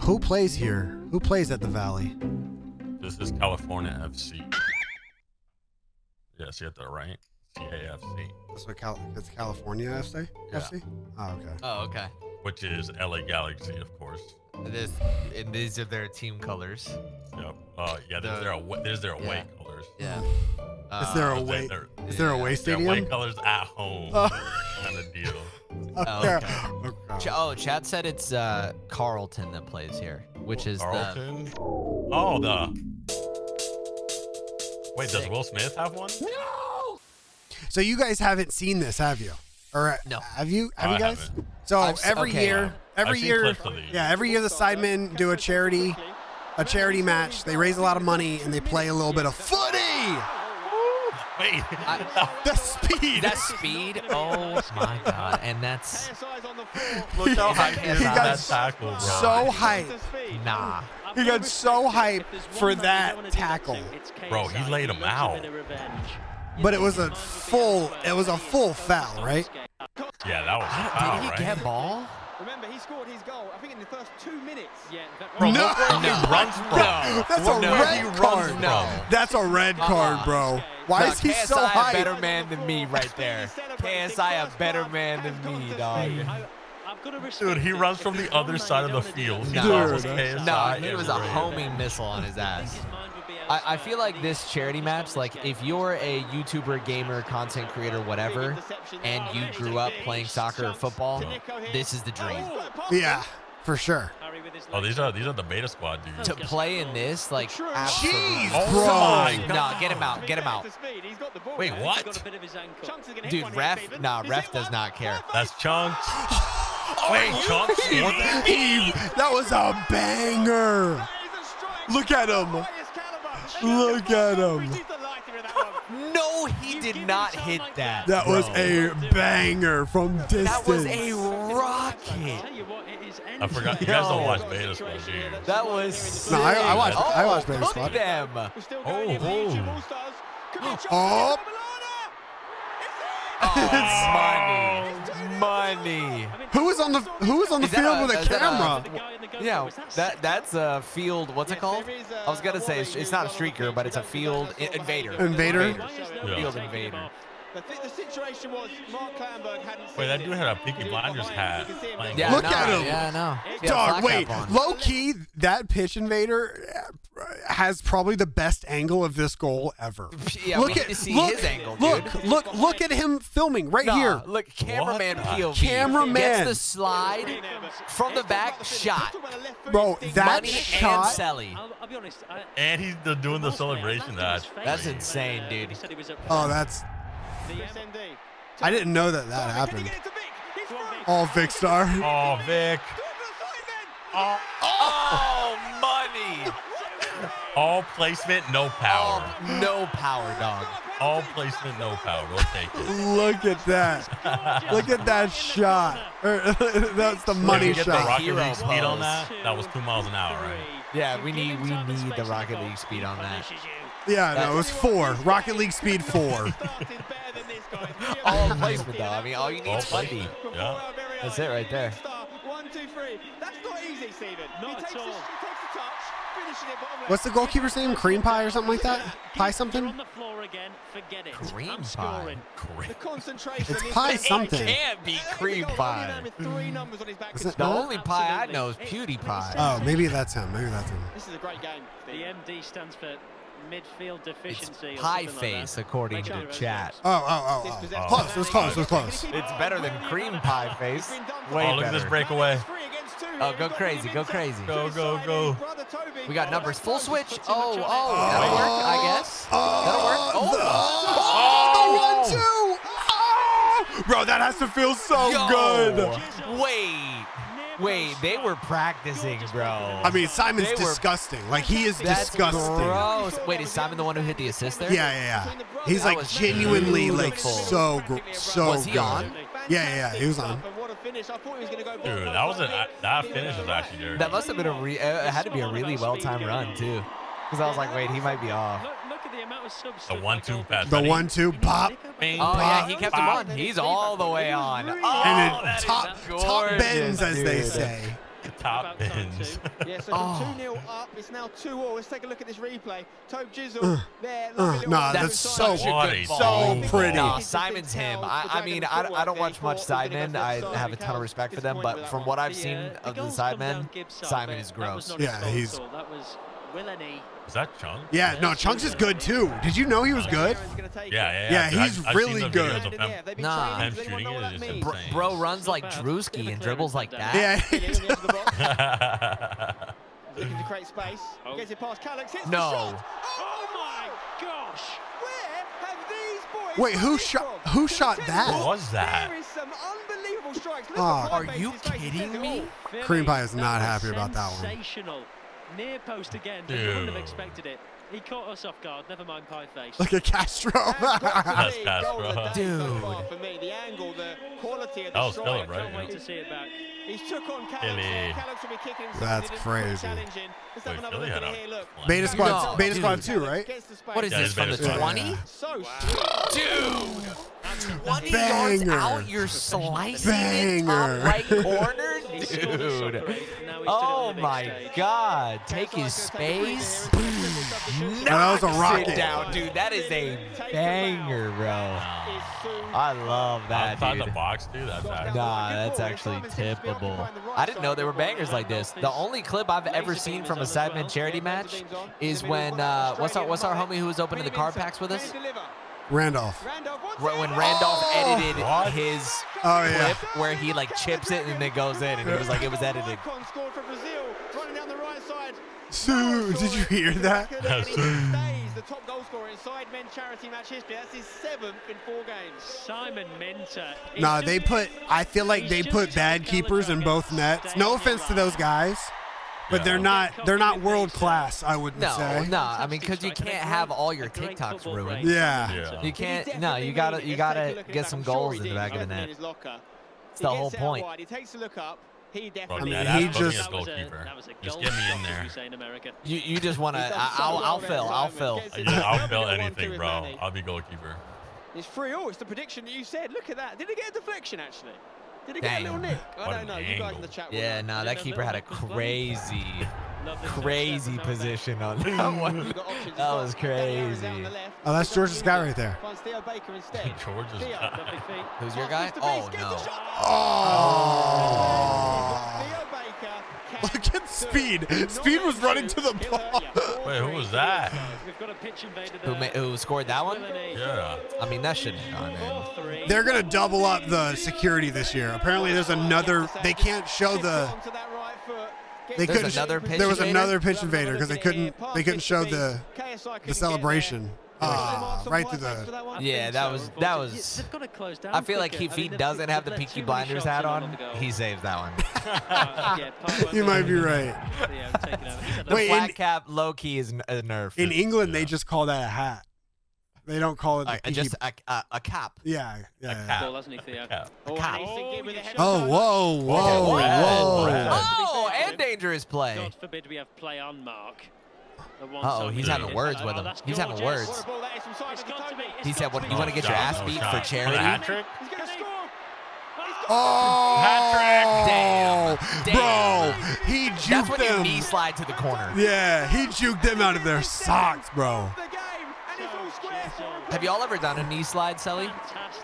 Who plays here? Who plays at the Valley? This is California FC. Yes, you have the right. CAFC, That's what Cal- it's California FC. Yeah. FC. Oh, okay. Oh, okay. which is LA Galaxy, of course. This and these are their team colors. Yep. Uh, yeah, there's The- their away, there's their away yeah. colors. Yeah. Is there Uh, a But they- away? Is there a yeah, away Their away colors at home Oh. kind of deal. Oh, Okay. Okay. Okay. Ch- oh, Chad said it's uh, Carlton that plays here, which is the Carlton. Oh, the. Wait, does Will Smith have one? No. So you guys haven't seen this, have you? Or uh, No. have you? Have I you guys? haven't. So I've every okay. year, every I've year, clips of these. yeah, every year the sidemen do a charity, a charity match. They raise a lot of money and they play a little bit of footy. Wait. Oh. The speed. that speed. Oh my god! And that's Look how Is that hyped he is KSI? that tackle, bro. so hype. nah. He got so hype for that tackle. Bro, he laid him out. But it was a full. It was a full foul, right? Yeah, that was Did foul, he right? get ball? Remember, he scored his goal, I think, in the first two minutes. Yeah, Bro, No. look where he runs from. No. That's a No. red He runs- card. no. That's a red uh-uh. card, bro. Why No, is he KSI so a better man than me right there. KSI a better man than me, dog. Dude, he runs from the other side of the field. No. almost No, he was a homing missile on his ass. I, I feel like this charity match, like if you're a YouTuber, gamer, content creator, whatever, and you grew up playing soccer or football, this is the dream. Yeah, for sure. Oh, these are these are the beta squad dudes. To play in this, like, absolutely. Jeez, Oh bro. No, get him out, get him out. Wait, what? Dude, ref, nah, ref does not care. That's Chunkz. Wait, Chunkz scored that? He- that was a banger. Look at him. Look at him. No, he did not hit that. That was a banger from distance. That was a rocket. I forgot. You guys don't watch beta squad, do you? That was. No, I- I sick. watched- I Oh, watched Baby look Squad. them. Oh, Oh. It's money. Money. Who was on the Who was on the field a- with a is that a- camera? Yeah, that that's a field. What's it called? I was gonna say it's, it's not a streaker, but it's a field i- invader. Invader? Yeah. Field invader. The, th- the situation was Mark Clattenburg hadn't Wait, that dude had a Peaky Blinders hat. playing Yeah, Look no, at him. Yeah, no. Yeah, Dog, wait, low key, that pitch invader uh, has probably the best angle of this goal ever. Yeah, look we at need to see look, his angle, look, dude. look, look at him filming right Nah, here. Look, cameraman What? POV. Cameraman. Gets the slide from the back shot. Bro, that Money shot. and Selly. I'll, I'll honest. I, And he's doing the celebration. That That's insane, dude. he said he was at Oh, that's. I didn't know that that happened. Oh, Vikkstar. Oh, Vic. Oh, Oh, money. all placement, no power. Oh, no power, dog. All placement, no power. We'll take it. Look at that. Look at that shot. Er, That's the Did money you get the. Rocket Hero League speed on that? That was two miles an hour, right? Yeah, we need we need the Rocket League speed on that. Yeah, no, it was four. Rocket League speed four. All placement though. I mean, all you need All is Bundy. placement. Yeah. That's it right there. One, two, three. That's not easy, Stephen. Not he at all. he takes the touch, finishing it bottom left. What's the goalkeeper's name? Cream pie or something like that? Pie something? on the floor again. Forget it. Cream I'm pie. scoring. Great. The concentration. It's is- pie It. Can't be cream pie. Three numbers on his back. Is it The not? only pie I know is PewDiePie. Oh, maybe that's him. Maybe that's him. This is a great game. The MD stands for midfield It's deficiency. or pie something like face, that. according Make to sure chat. Oh, oh, oh, oh. Close. It was close. It was close. It's better than cream pie face. Way Oh, look at this better. breakaway. Three against two. Oh, go crazy, go crazy. Go, go, go. and his brother Toby. We got Oh, numbers. Full switch. Puts Oh, oh, oh, oh, that'll work, I guess. That'll work. Oh, the one, two. Oh! Bro, that has to feel so Yo, good. Wait, wait, they were practicing, bro. I mean, Simon's They were- disgusting. Like, he is That's disgusting. gross. Wait, is Simon the one who hit the assist there? Yeah, yeah, yeah. He's That like was genuinely like so gr- so Was he good. on? Yeah, yeah, yeah. He was on. And what a finish. I thought he was going to go Dude, that was a that finish was actually dirty. That must have been a re- uh, it had to be a really well timed run too, because I was like, wait, he might be off. Look, look at the amount of subs. The one-two pass. The one two pop. Bing, Oh yeah, he pop, kept him on. He's all the way on. Oh, And it top top bends as they dude. say. top about zone pins. two. Yeah, so Oh. from 2 0 up, it's now 2 all. Let's take a look at this replay. Tobe Jizzle there. uh, nah, ball that's inside. so- What good ball. so pretty. No, Big Simon's him. I, I mean, I, I don't watch much thought he was gonna sidemen. I have a ton of respect for them, but from what. I've seen uh, of the goals sidemen, Simon is gross. Yeah, his fault he's- at all. That was Willany. Is that Chung? Yeah, no, Chunkz is good too. Did you know he was good? Aaron's gonna take Yeah, yeah, Yeah, he's I've- I've really good. of him. Yeah, they've been Nah. training, Him so they shooting know it what is that means. Bro, bro runs like. Drewski and dribbles like that. Yeah. Billy on the edge of the box. yeah, Looking to create space. Oh. Gets it past Calix. Hits No. the shot. Oh my gosh! Where have these boys Wait, who shot- who shot that? What was that? There is some unbelievable strikes. Look Ah. Are you Bates' face. He kidding me? all. Cream Pie is not happy about that one. Sensational. Near post again, but you wouldn't have Dude. expected it. He caught us off guard. Never mind pie face. Look at Castro. That's got to That's Castro. goal of the day so Dude. for me. The angle, the quality of That the oh, was strike. Philip, right? Can't wait to see it back. He's took on Calix. Philly. Calix will be kicking himself. That's He didn't put the crazy. challenge in. Let's have Wait, another Philly look had at a it here. Look. Beta squad, No, beta dude. squad two, right? Gets the space. What is Yeah, this from the 20? Yeah. So sweet. Dude! 20 Banger. yards out, you're slicing it top right corner? He scored a soccer Dude. eight, now he stood on Oh my. God. Take his gonna take a breather space. here. He's got himself to shoot. that was a Knock rocket. Sit down, dude. That is a banger, bro. I love that, Outside dude. the box, dude. That's actually. Nah, that's actually tippable. I didn't know there were bangers like this. The only clip I've ever seen from a Sidemen charity match is when uh, what's our what's our homie who was opening the card packs with us? Randolph. Wh- When Randolph oh! edited What? his Oh yeah. clip where he like chips it and it goes in, and it was like it was edited. Icon scored for Brazil, running down the right side. Sue, did you hear that? And he the top goal scorer in Sidemen charity match history. That's his seventh in four games. Simon Minter. He's Nah, they put. I feel like they put bad keepers in both nets. No offense to those guys, but Yeah. they're not. They're not world class. I wouldn't No, say. no, I mean because you can't have all your TikToks ruined. Yeah. Yeah. You can't. No, you gotta you gotta get some goals in the back of the net. It's the whole point. He takes a look up. He Bro, definitely. I mean, he ass just- as That was a- goalkeeper. that was a Just get me in there. we say in America. You you just wanna. He's I, so I'll well I'll there, fill. I'll Simon. fill. Yeah, I'll fill anything, bro. I'll be goalkeeper. It's free all. It's the prediction that you said. Look at that. Did he get a deflection actually? Did he get a Dang. little nick? I What don't an know. You guys in the chat. Yeah, know. no, that keeper had a crazy, Lovely touch there crazy from position on that one. You've got options. He's That got was Danny Aaron's out on crazy. Oh, that's He's George's guy right there. Finds Theo Baker instead. George is. Theo. Who's your Pass guy? to Oh no. Oh. Theo Baker can Look at Speed. Speed was running to the he'll ball. Hurt you. Wait, who was that? We've got a pitch invader Who ma- who scored that one? Yeah. I mean that shouldn't have gone in. They're gonna double up the security this year. Apparently, there's another. They can't show the. Onto that right foot. Gets They There's couldn't. another pitch there was invader? another pitch invader because they couldn't. They couldn't show the the celebration. Ah, right to the. Yeah, that was that was. Got close down I feel like if I he mean, they've- doesn't have the they've Peaky Blinders hat on, on the goal. he saves that one. Uh, yeah, You might be right. Yeah, taking over. He's had The Wait, that- in- cap low key is a nerf. In England, they just call that a hat. They don't call it. The Uh, peaky- just a, a, a cap. yeah, yeah. yeah. cap. ball, hasn't he, Theo? Yeah. Oh, Cap. and Ethan Gibb with a header Oh, whoa, whoa, Oh, whoa! Oh, and dangerous play. God forbid we have play on Mark. The one Uh-oh, he's having words Oh, with him. He's having words. What a ball that is from Simon It's to got to Toby. be. He said, "What- you wanna get your ass beat for charity? hat trick? He's going. Oh, Hat trick. bro! He That's juked when you them. knee slide to the corner. Yeah, he juked them out of their socks, bro. The game, and it's all square for a Have y'all ever done a knee slide, Sully?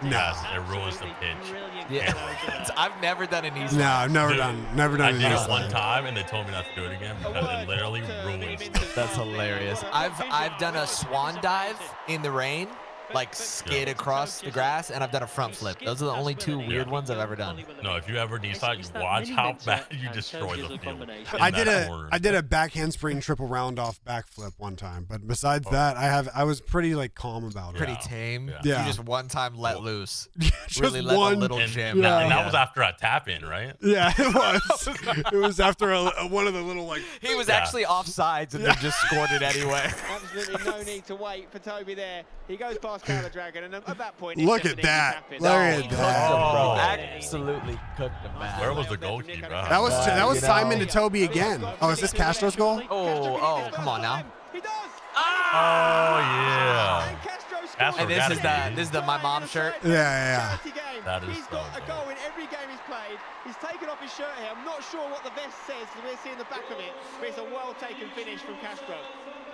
No. Yes, it ruins the Absolutely pitch. Yeah. I've never done a knee slide. No. I've never Dude, done, never I done did any it of one time and they told me not to do it again because it literally ruins That's hilarious. I've I've done a swan dive in the rain, like skid across the grass, and I've done a front flip. Those are the only two weird ones I've ever done. No, if you ever decide, It's you watch how bad you uh, destroy the field. I did that a order. I did a back handspring triple round off backflip one time, but besides oh. that, I have I was pretty like calm about it. Pretty tame. Yeah. Yeah. You just one time let loose. Just really let one, the little and, gym. that, and that was after a tap in, right? Yeah, it was. it was after a, a- one of the little like. He was Yeah. actually offsides and then just scored it anyway. Absolutely no need to wait for Toby there. He goes past Cala Dragon, and at that point, Look at that. Look at that. cooked oh. him, bro. Oh. Absolutely cooked him, man. Where was the goalkeeper? That was that was you know- Simon to Toby again. Oh, is this Castro's goal? Oh, oh, come on now. He does. Oh, yeah. And Castro And this got is it, the dude. this is the my mom shirt. Yeah, yeah, yeah. Charity game. That is He's so got a goal in every game he's played. He's taken off his shirt here. I'm not sure what the vest says because we're seeing the back of it, but it's a well taken finish from Castro.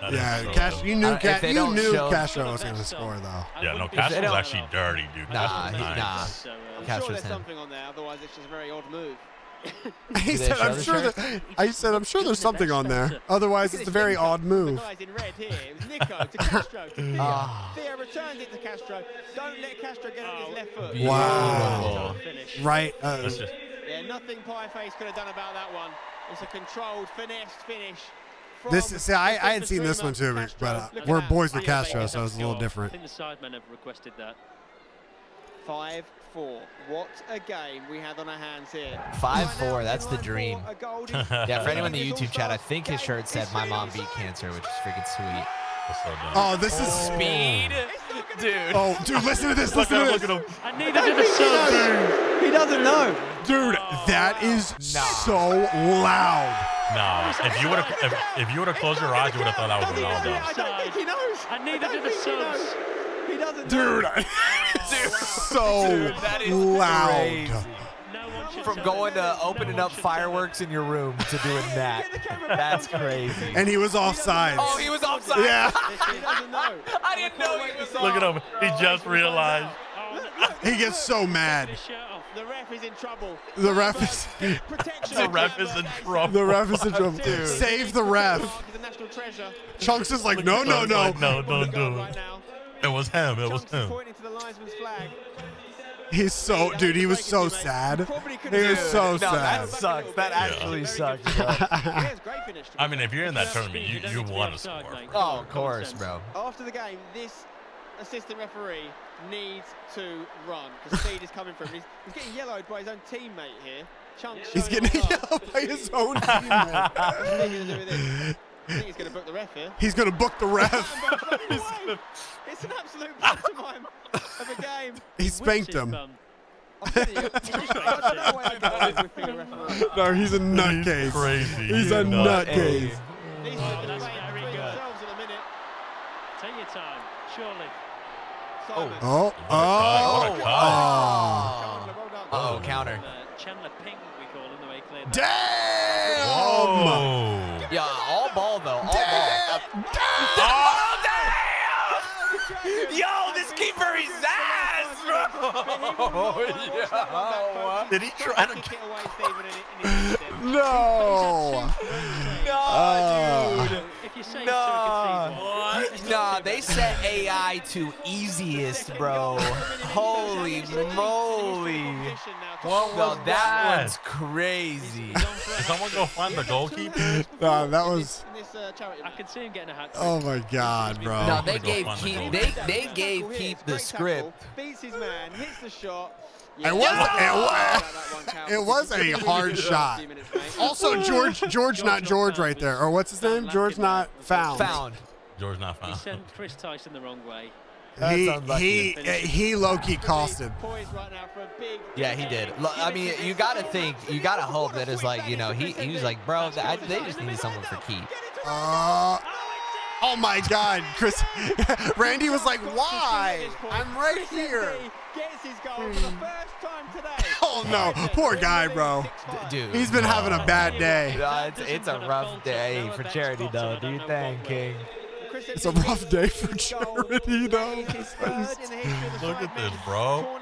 That is Yeah, so Cash. You knew Uh, Ca- you knew show- Castro was gonna score though. Yeah, no, wouldn't Castro's don't- actually dirty, dude. Nah, Castro's he- nice. nah. So, uh, I'm Castro's sure there's him. something on there, otherwise it's just a very odd move. He said, "I'm sure that." I said, "I'm sure there's something on there. Otherwise, it's a very odd move." The guys in red here. It was Nico to Castro to Thea. Ah. Thea returns it to Castro. Don't let Castro get on his left foot. Wow. Finish. Right. Uh, just, Yeah, nothing Pieface could have done about that one. It's a controlled, finessed finish. From this see, I, I had the seen this one too, streamer, but uh, Castro. Look at we're that. boys with Castro, Baker. so it's a little different. I think the sidemen have requested that. Five four. What a game we had on our hands here. 5-4, that's the dream. a goal is- Yeah, for anyone in the YouTube chat, I think his shirt said "My mom beat cancer," which is freaking sweet. so. Oh, this is Speed, dude. Oh, dude, listen to this. look Listen at him, to look this. at him. And neither did the Subs. He doesn't know. Dude, that is Nah. so loud. Nah, if you would have if, if you would have closed your eyes, you would have thought that was Does he know it? Ronaldo. I don't think he knows. And neither I don't did the think he. Subs. He doesn't know. Dude, so Dude, that is loud. crazy. No From going to opening No up one should tell him. fireworks in your room to doing that. Get the camera back That's crazy. And he was offside. Oh, he was offside. Yeah. He doesn't know. I didn't know he was Look at him. He just realized. He gets so mad. His shirt off. The ref is in trouble. The ref is Protection The ref is in trouble. the ref is in trouble. Dude. Save the ref. Mark is a national treasure. Chunkz is like, no, no, Chunkz no. like, no, On don't do it. It was him. It was him. pointing to the linesman's flag. He's so, dude, he was so sad. He was so no, sad. that sucks. That actually sucks, bro. Yes, great finish. to I mean, if you're in that tournament, you, you need to be want to score. Oh, of course, bro. After the game, this assistant referee needs to run because speed is coming from him. He's, he's getting yellowed by his own teammate here. Chunkz He's getting yellowed by his own teammate. What's he going to do with this? I think he's going to book the ref here. He's gonna book the ref. it's an absolute pantomime of a game. He spanked him. bum. I'm telling you, I don't know why everybody's whipping a referee. No, he's a He's nutcase. crazy. He's a nutcase. These That's very good. themselves in a minute. Take your time, surely. Simon. Oh, What a cut, what oh, oh. Oh, counter. Uh, Chandler Ping, we call him the way he cleared that. Damn! Whoa. Yeah, all ball though. All ball. Damn. Oh, Yo, this keeper is ass, bro. Yo. Did he try to kick away, Stephen, in, in. No. No, dude. If you say Nah. so, concede one. Nah, they set AI to easiest, bro. Holy moly. What No, was that that? one's crazy. He's on for a Did someone go find the goalkeeper? Nah, that was. In this, uh, charity I match. can see him getting a hat. Oh my God, bro. No, bro. they gave find the keep they they gave here, keep the script. Beats his man, hits the shot. It was- Yeah. it wa- That it was a hard shot. Minutes. Also, George, George, not George, right there. Or what's his name? George, not found. Found. George not He sent Chris Tyson the wrong way. That's He unlucky. he he low key costed. Poised right now for a big Yeah, he did. I mean, you gotta think, you gotta hope that it's like, you know, he, he was like, bro, I, they just needed someone for keep. Uh, oh my God, Chris. Randy was like, "Why? I'm right here." Gets his goal for the first time today. Oh no, poor guy, bro. Dude. He's been having a bad day. Uh, it's, it's a rough day for charity, though. Do you think, King? It's a rough day for charity, though. Look at this, bro.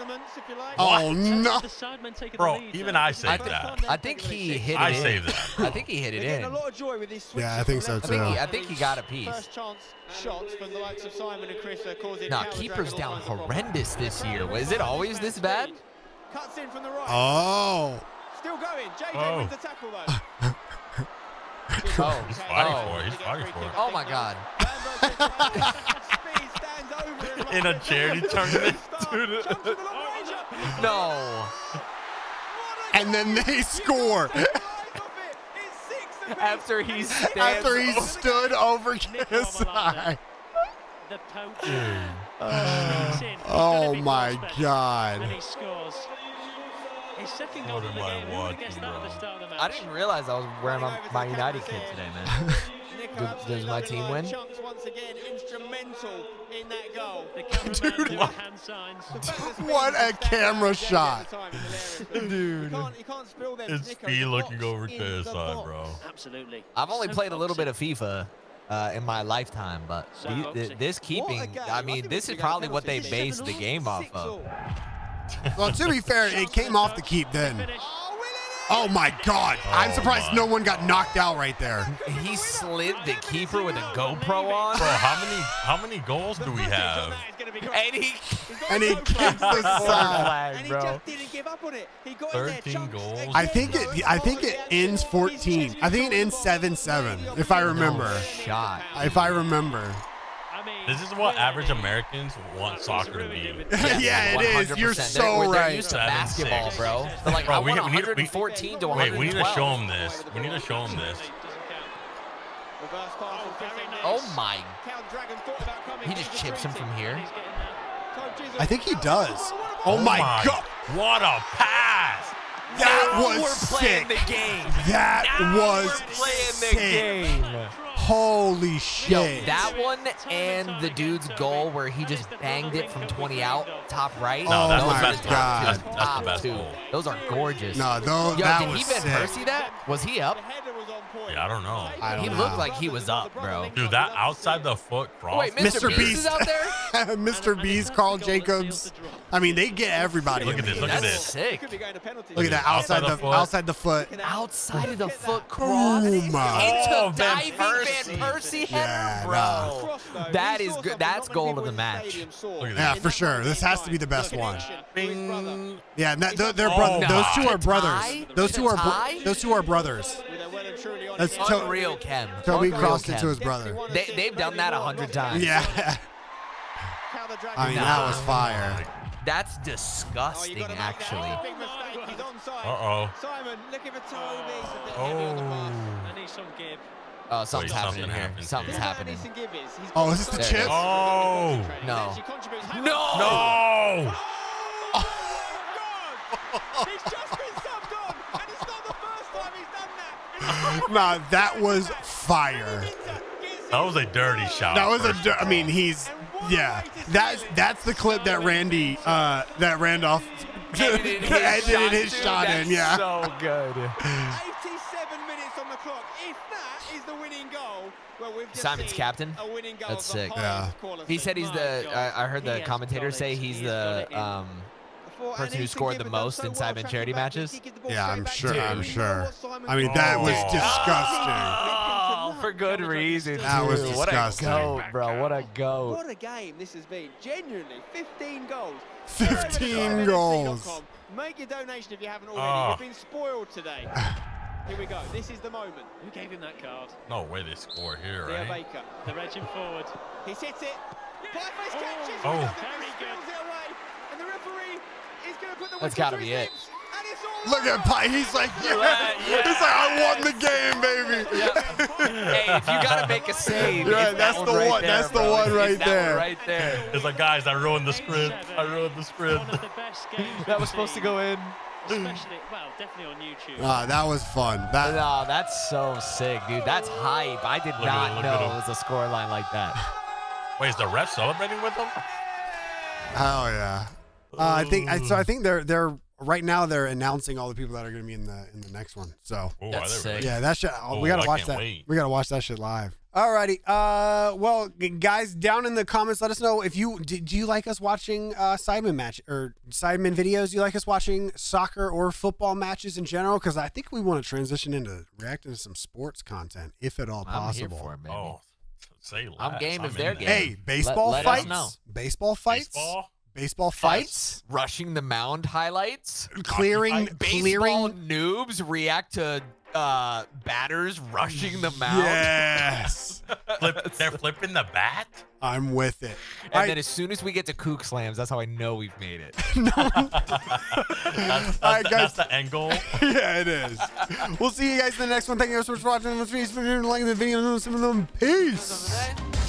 Oh no. The sidemen taking Bro, even now. I I, saved thi- that. I think he hit it I saved that. I think he hit it in. a lot of joy with these Yeah, I think so, I think he, too. I think he got a piece. First chance shots from the likes of Simon and Chris are causing Nah, keeper's attack and all down kinds of problems. horrendous this year. Was it always this bad? Cuts in from the right. Oh. Still going. JJ Oh. wins the tackle though. Oh, He's fighting oh. for it. He's fighting for it. Oh my God. In a charity tournament, dude. Jumps with a long ranger. No. And then they score Drive off it. It's six apiece. After he stands after he over- stood over Nick KSI. The poacher. sneaks in. He's done Oh my God. And he scores. His second goal What of the am I game. Who would have guessed watching, that at the bro? start of the match? I didn't realize I was wearing my, my United kit today, man. Nico Does- does my team win? Once again instrumental in that goal. Dude, what- hand signs. The fact that Speed What a camera shot. at the time is hilarious. Dude. You can't, spill them It's Nico. speed The looking over to his side, bro. Absolutely. I've only played a little bit of. FIFA uh, in my lifetime, but So the- the- this keeping, game. I I mean, think this is probably what they penalties. based the game off of. Well, to be fair, it came off the keep then. Finish. Oh, my God! I'm Oh surprised my. no one got knocked out right there. He slid the keeper with a GoPro on, Bro, how many how many goals do we have? that is gonna be great. and he And he GoPro. kicks the side. And he bro. just didn't give up on it. He got in there. 13 goals. I think it. I think it ends 14. I think it ends 7-7, if I remember. shot. If I remember. I mean, This is what average Americans want soccer to be. it with- Yeah, it is. You're 100%. so They're- they're right. used to Seven, basketball, six. bro. They're like, Bro, I we- want we need- we- 114 to Wait, we need to show him this. We need to show him this. Doesn't count. Reverse pass from very Fernandez. nice. Oh my! Count Dragon thought about coming. He just chips him from here. He's getting there. Todd Chisholm. I think he does. Oh, Oh my oh God! What a pass! That Now was we're playing sick. the game. That Now was we're playing the sick. game. Holy Yo, shit! that one and the dude's goal where he just banged it from 20 out, top right. No, Oh those my are best goal. God. two. That's- that's the best two. goal. Those are gorgeous. No, those, Yo, that did was he Van sick. Persie that? Was he up? The header was on point. Yeah, I don't know. I don't He know. looked like he was up, bro. Dude, that outside the foot cross. Wait, Mr. Mr. Beast, Beast. is out there? Mr. Beast, Carl Jacobs. I mean, they get everybody. Look at this, look at this. sick. Could be going to penalties. Look at that Outside outside the the outside the foot. Outside of the foot cross. Boom. Into Oh, Van diving Persie. Van Persie Yeah, header, nah. bro. Cross, though. That He is saw good. That's not goal of the match. stadium saw. Look at Yeah, for sure. This has to be the best one. action with his brother. Bing. Yeah, that, they're, they're Oh brothers. my. Those two are brothers. Those two are bro- those two are brothers. With a well and truly on That's his to- own. Unreal, Kem. Toby Unreal, crossed it to his brother. They- they've done that a hundred times. Yeah. I mean, that was fire. That's Oh, disgusting, gotta make that. actually. Big mistake. He's onside. Uh-oh. Simon looking for Toby. He's a bit heavy on the pass. Oh. I need some give. Oh, something's Wait, happening something here. happened Something's here. happening. Mason Gibbies. He's Oh, is this the chip? Oh. He No. No. Oh, no! God! He's just been subbed on, and it's not the first time he's done that. Nah, that was fire. That was a dirty shot. That was a. first di- of I all. mean, he's. Yeah, that's that's the clip that Randy, uh, that Randolph Edited his edited shot, his dude. shot That's in. Yeah. so good. 87 minutes on the clock. If that is the winning goal, well, we've just Simon's seen captain? A winning goal That's sick. Yeah. He said he's My the. I, I heard He the has commentator say he's He the got it in. um. Person who scored the most so in well Simon tracking charity matches. kicked the ball Yeah, I'm sure. to I'm sure. You know what Simon I mean, did? that was disgusting. Oh, for good reason. That was too. What a disgusting. goat, bro. What a goat. What a game this has been. Genuinely, 15 goals. 15 goals. Make your donation if you haven't already. Oh. You've ah. been spoiled today. Here we go. This is the moment. Who gave him that card? No way they score here, Leo right? Baker. They're edging forward. He's hit it. Blackface Oh. catches. Oh. He Very good. spills it away. And the referee is going to put the That's whistle gotta to be his it. Lips, And it's all Look at Pi. He's like, yeah. He's like, I won the game, baby. hey, if you gotta make a save, Yeah, that's that the right one- there, that's the bro. one right that there. right there. It's like, guys, I ruined the Game sprint. I ruined the sprint. One of the best games That was supposed to go in. Especially, well, definitely on YouTube. Ah, that was fun. That No, that's so sick, dude. That's hype. I did Look not him, know it was a score line like that. Wait, is the ref celebrating with him? Oh yeah. Uh, I think I, so. I think they're they're right now they're announcing all the people that are going to be in the in the next one. So Oh, That's are they really? sick. yeah, that shit. Oh, we gotta I watch that. wait. We gotta watch that shit live. Alrighty. Uh, well, guys, down in the comments, let us know if you do, do you like us watching uh Sidemen match or Sidemen videos? Do you like us watching soccer or football matches in general? Because I think we want to transition into reacting to some sports content, if at all I'm possible. here for it, baby. Oh, say less. I'm game if they're game. Hey, baseball let us fights. know. Baseball fights. Baseball? Baseball fights. Rushing the mound highlights. Clearing, Baseball clearing. noobs react to uh, batters rushing the mound. Yes, Flip, they're flipping the bat? I'm with it. And I- then as soon as we get to kook slams, that's how I know we've made it. That's, that's, right, the- guys. that's the end goal. yeah, it is. we'll see you guys in the next one. Thank you guys so much for watching. Let's like the video, some of them. Peace. Today.